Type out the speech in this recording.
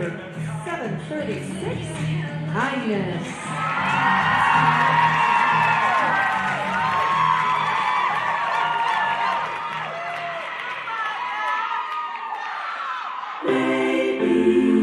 number 736, Highness. Baby.